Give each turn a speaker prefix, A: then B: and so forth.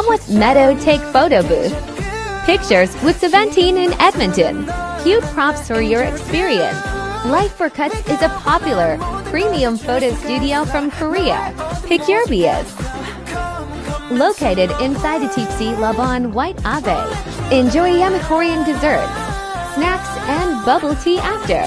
A: Come with Meadow Take Photo Booth. Pictures with Seventeen in Edmonton. Cute props for your experience. Life4Cuts is a popular premium photo studio from Korea. Pick your bias. Located inside the Tipsy Laban Whyte Ave. Enjoy Yamakorean desserts, snacks, and bubble tea after.